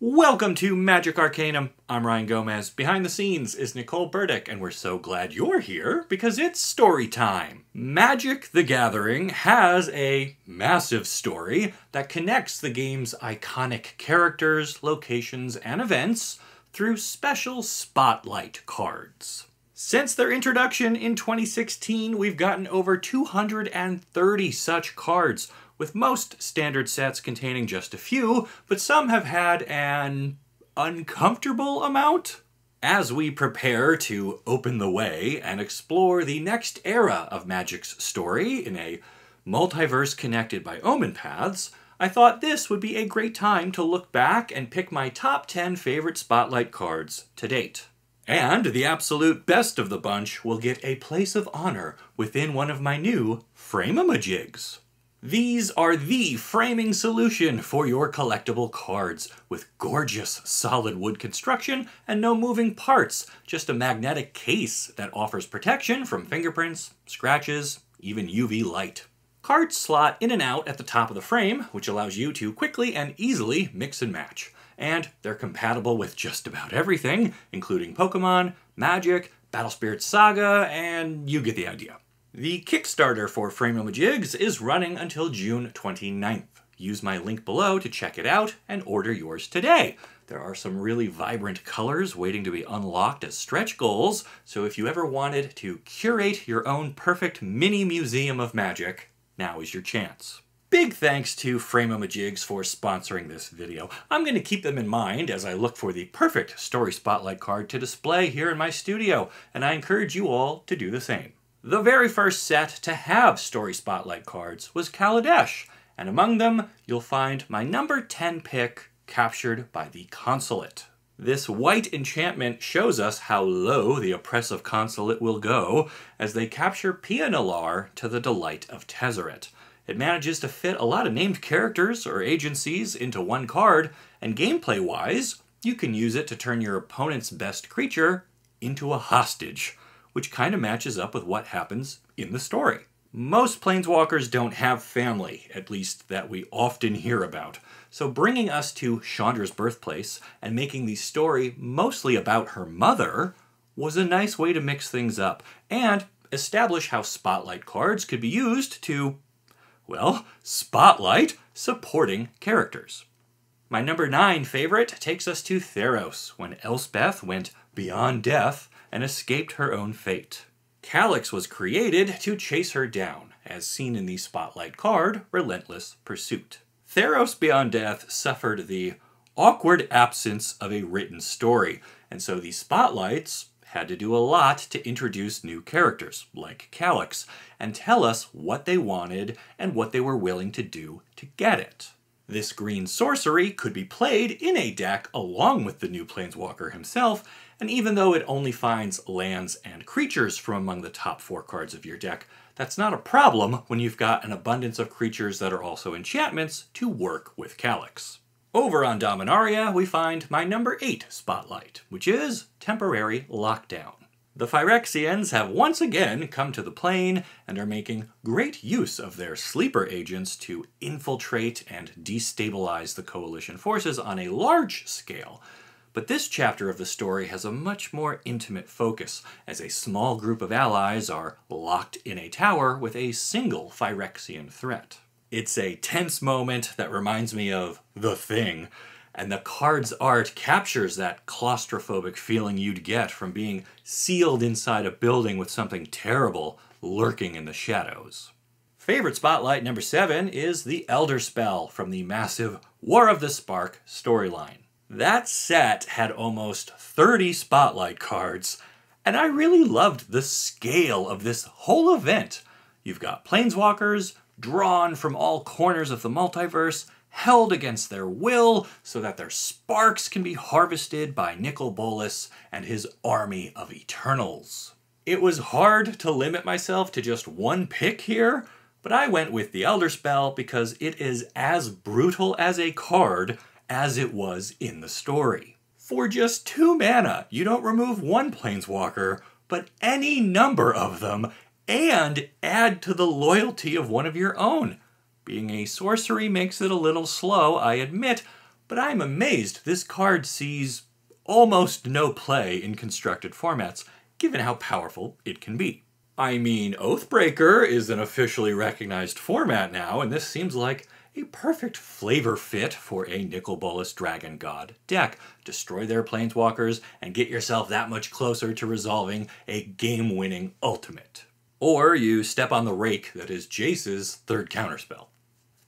Welcome to Magic Arcanum. I'm Ryan Gomez. Behind the scenes is Nicole Burdick, and we're so glad you're here because it's story time. Magic the Gathering has a massive story that connects the game's iconic characters, locations, and events through special spotlight cards. Since their introduction in 2016, we've gotten over 230 such cards with most standard sets containing just a few, but some have had an uncomfortable amount. As we prepare to open the way and explore the next era of Magic's story in a multiverse connected by omen paths, I thought this would be a great time to look back and pick my top 10 favorite Spotlight cards to date. And the absolute best of the bunch will get a place of honor within one of my new Frame-a-Majigs. These are the framing solution for your collectible cards, with gorgeous solid wood construction and no moving parts, just a magnetic case that offers protection from fingerprints, scratches, even UV light. Cards slot in and out at the top of the frame, which allows you to quickly and easily mix and match. And they're compatible with just about everything, including Pokemon, Magic, Battle Spirit Saga, and you get the idea. The Kickstarter for Frame-a-Majigs is running until June 29th. Use my link below to check it out and order yours today. There are some really vibrant colors waiting to be unlocked as stretch goals, so if you ever wanted to curate your own perfect mini museum of magic, now is your chance. Big thanks to Frame-a-Majigs for sponsoring this video. I'm going to keep them in mind as I look for the perfect Story Spotlight card to display here in my studio, and I encourage you all to do the same. The very first set to have Story Spotlight cards was Kaladesh, and among them you'll find my number 10 pick captured by the Consulate. This white enchantment shows us how low the oppressive Consulate will go as they capture Pia Nalaar to the delight of Tezzeret. It manages to fit a lot of named characters or agencies into one card, and gameplay-wise, you can use it to turn your opponent's best creature into a hostage which kind of matches up with what happens in the story. Most planeswalkers don't have family, at least that we often hear about. So bringing us to Chandra's birthplace and making the story mostly about her mother was a nice way to mix things up and establish how spotlight cards could be used to, well, spotlight supporting characters. My number 9 favorite takes us to Theros, when Elspeth went beyond death and escaped her own fate. Calix was created to chase her down, as seen in the Spotlight card, Relentless Pursuit. Theros Beyond Death suffered the awkward absence of a written story, and so the Spotlights had to do a lot to introduce new characters, like Calix, and tell us what they wanted and what they were willing to do to get it. This green sorcery could be played in a deck along with the new Planeswalker himself, and even though it only finds lands and creatures from among the top four cards of your deck, that's not a problem when you've got an abundance of creatures that are also enchantments to work with Calix. Over on Dominaria, we find my number 8 spotlight, which is Temporary Lockdown. The Phyrexians have once again come to the plane and are making great use of their sleeper agents to infiltrate and destabilize the coalition forces on a large scale, but this chapter of the story has a much more intimate focus, as a small group of allies are locked in a tower with a single Phyrexian threat. It's a tense moment that reminds me of The Thing, and the card's art captures that claustrophobic feeling you'd get from being sealed inside a building with something terrible lurking in the shadows. Favorite spotlight number seven is the Elder Spell from the massive War of the Spark storyline. That set had almost 30 spotlight cards, and I really loved the scale of this whole event. You've got planeswalkers drawn from all corners of the multiverse, held against their will so that their sparks can be harvested by Nicol Bolas and his army of Eternals. It was hard to limit myself to just one pick here, but I went with the Elder Spell because it is as brutal as a card as it was in the story. For just two mana, you don't remove one planeswalker, but any number of them, and add to the loyalty of one of your own. Being a sorcery makes it a little slow, I admit, but I'm amazed this card sees almost no play in constructed formats, given how powerful it can be. I mean, Oathbreaker is an officially recognized format now, and this seems like a perfect flavor fit for a Nicol Bolas Dragon God deck. Destroy their planeswalkers and get yourself that much closer to resolving a game-winning ultimate. Or you step on the rake that is Jace's third counterspell.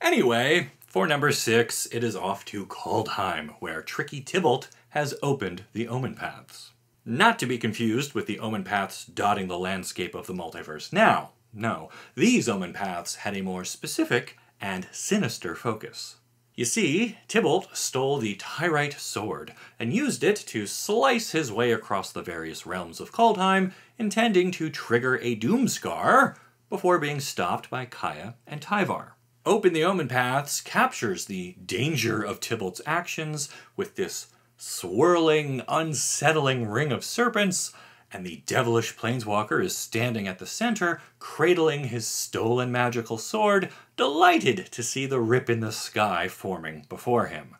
Anyway, for number six, it is off to Kaldheim, where Tricky Tibalt has opened the Omen Paths. Not to be confused with the Omen Paths dotting the landscape of the multiverse now. No, these Omen Paths had a more specific and sinister focus. You see, Tibalt stole the Tyrite sword and used it to slice his way across the various realms of Kaldheim, intending to trigger a Doomskar before being stopped by Kaya and Tyvar. Open the Omen Paths captures the danger of Tibalt's actions with this swirling, unsettling ring of serpents and the devilish planeswalker is standing at the center, cradling his stolen magical sword, delighted to see the rip in the sky forming before him.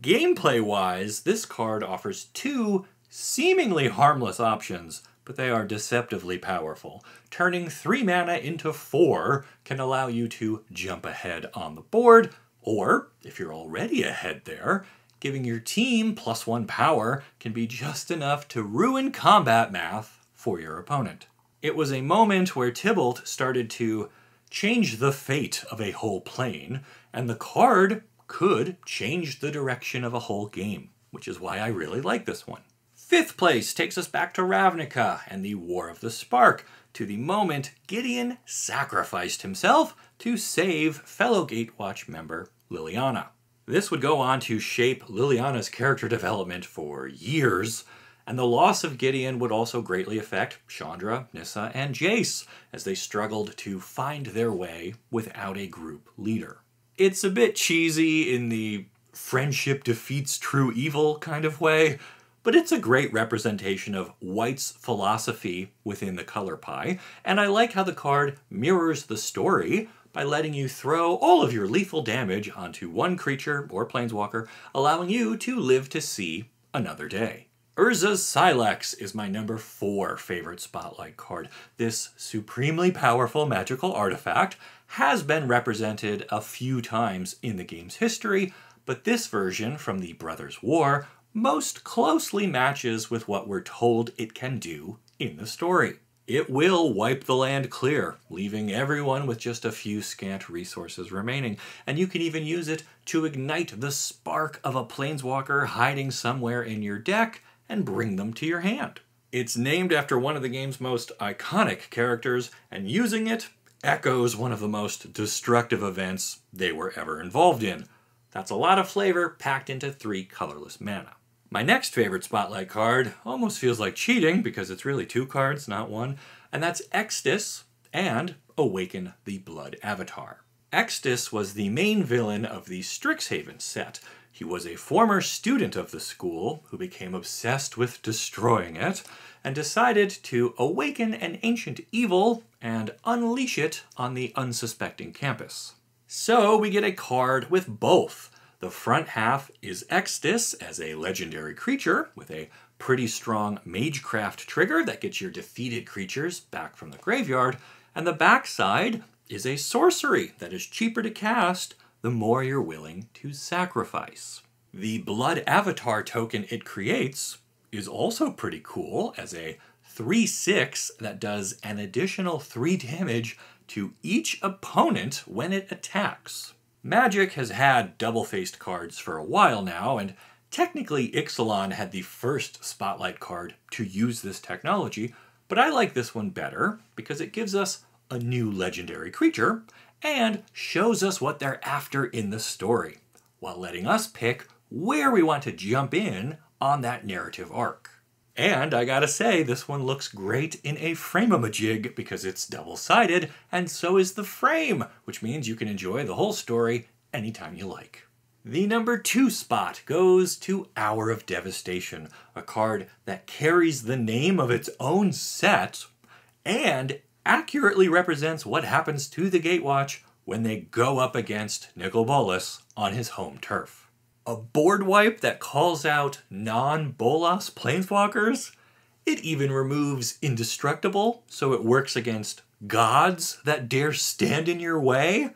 Gameplay-wise, this card offers two seemingly harmless options, but they are deceptively powerful. Turning 3 mana into 4 can allow you to jump ahead on the board, or, if you're already ahead there, giving your team plus one power can be just enough to ruin combat math for your opponent. It was a moment where Tibalt started to change the fate of a whole plane, and the card could change the direction of a whole game, which is why I really like this one. Fifth place takes us back to Ravnica and the War of the Spark, to the moment Gideon sacrificed himself to save fellow Gatewatch member Liliana. This would go on to shape Liliana's character development for years, and the loss of Gideon would also greatly affect Chandra, Nissa, and Jace as they struggled to find their way without a group leader. It's a bit cheesy in the friendship defeats true evil kind of way, but it's a great representation of White's philosophy within the color pie, and I like how the card mirrors the story by letting you throw all of your lethal damage onto one creature or planeswalker, allowing you to live to see another day. Urza's Sylex is my number four favorite Spotlight card. This supremely powerful magical artifact has been represented a few times in the game's history, but this version from the Brothers' War most closely matches with what we're told it can do in the story. It will wipe the land clear, leaving everyone with just a few scant resources remaining, and you can even use it to ignite the spark of a planeswalker hiding somewhere in your deck and bring them to your hand. It's named after one of the game's most iconic characters, and using it echoes one of the most destructive events they were ever involved in. That's a lot of flavor packed into three colorless mana. My next favorite Spotlight card almost feels like cheating because it's really two cards, not one, and that's Extus and Awaken the Blood Avatar. Extus was the main villain of the Strixhaven set. He was a former student of the school who became obsessed with destroying it and decided to awaken an ancient evil and unleash it on the unsuspecting campus. So we get a card with both the front half is Extus as a legendary creature with a pretty strong Magecraft trigger that gets your defeated creatures back from the graveyard, and the backside is a sorcery that is cheaper to cast the more you're willing to sacrifice. The Blood Avatar token it creates is also pretty cool as a 3-6 that does an additional 3 damage to each opponent when it attacks. Magic has had double-faced cards for a while now, and technically Ixalan had the first Spotlight card to use this technology, but I like this one better because it gives us a new legendary creature and shows us what they're after in the story, while letting us pick where we want to jump in on that narrative arc. And I gotta say, this one looks great in a frame-a-majig because it's double-sided, and so is the frame, which means you can enjoy the whole story anytime you like. The number two spot goes to Hour of Devastation, a card that carries the name of its own set and accurately represents what happens to the Gatewatch when they go up against Nicol Bolas on his home turf. A board wipe that calls out non-Bolas planeswalkers? It even removes indestructible, so it works against gods that dare stand in your way?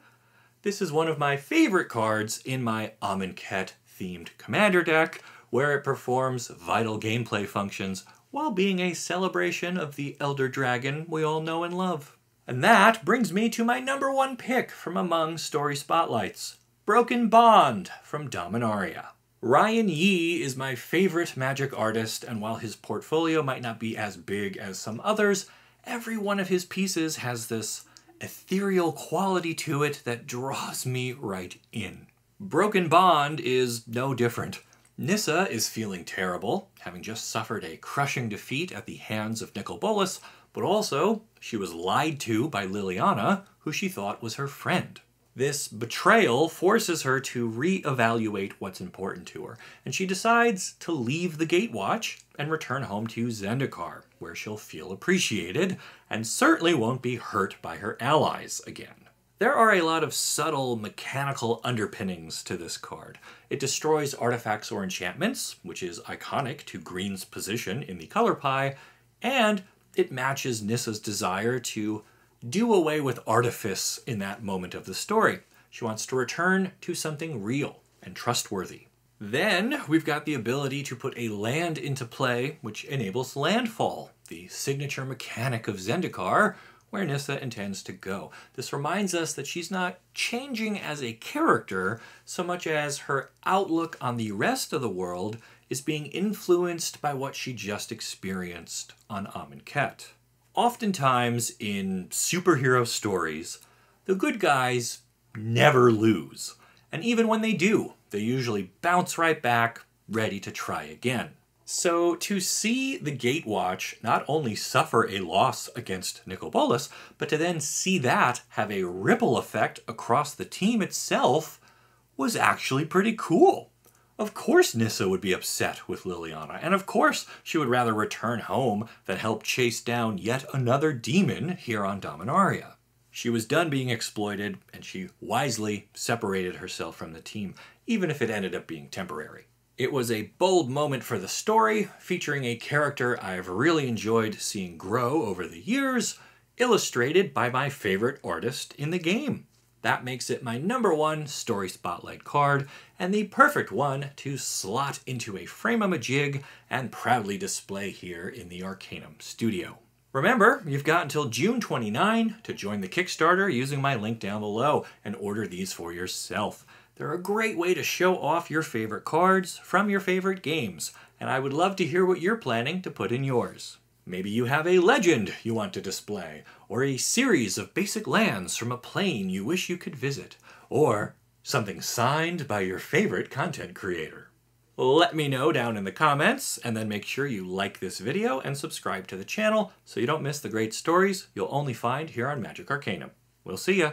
This is one of my favorite cards in my Amonkhet themed commander deck, where it performs vital gameplay functions while being a celebration of the Elder Dragon we all know and love. And that brings me to my number one pick from among story spotlights Broken Bond from Dominaria. Ryan Yee is my favorite magic artist, and while his portfolio might not be as big as some others, every one of his pieces has this ethereal quality to it that draws me right in. Broken Bond is no different. Nissa is feeling terrible, having just suffered a crushing defeat at the hands of Nicol Bolas, but also she was lied to by Liliana, who she thought was her friend. This betrayal forces her to re-evaluate what's important to her, and she decides to leave the Gatewatch and return home to Zendikar, where she'll feel appreciated and certainly won't be hurt by her allies again. There are a lot of subtle mechanical underpinnings to this card. It destroys artifacts or enchantments, which is iconic to Green's position in the color pie, and it matches Nissa's desire to do away with artifice in that moment of the story. She wants to return to something real and trustworthy. Then we've got the ability to put a land into play, which enables landfall, the signature mechanic of Zendikar, where Nissa intends to go. This reminds us that she's not changing as a character so much as her outlook on the rest of the world is being influenced by what she just experienced on Amonkhet. Oftentimes in superhero stories, the good guys never lose. And even when they do, they usually bounce right back, ready to try again. So to see the Gatewatch not only suffer a loss against Nicol Bolas, but to then see that have a ripple effect across the team itself was actually pretty cool. Of course Nissa would be upset with Liliana, and of course she would rather return home than help chase down yet another demon here on Dominaria. She was done being exploited, and she wisely separated herself from the team, even if it ended up being temporary. It was a bold moment for the story, featuring a character I've really enjoyed seeing grow over the years, illustrated by my favorite artist in the game. That makes it my number one story spotlight card, and the perfect one to slot into a Frame-a-Majig and proudly display here in the Arcanum studio. Remember, you've got until June 29 to join the Kickstarter using my link down below and order these for yourself. They're a great way to show off your favorite cards from your favorite games, and I would love to hear what you're planning to put in yours. Maybe you have a legend you want to display, or a series of basic lands from a plane you wish you could visit, or something signed by your favorite content creator. Let me know down in the comments, and then make sure you like this video and subscribe to the channel so you don't miss the great stories you'll only find here on Magic Arcanum. We'll see ya!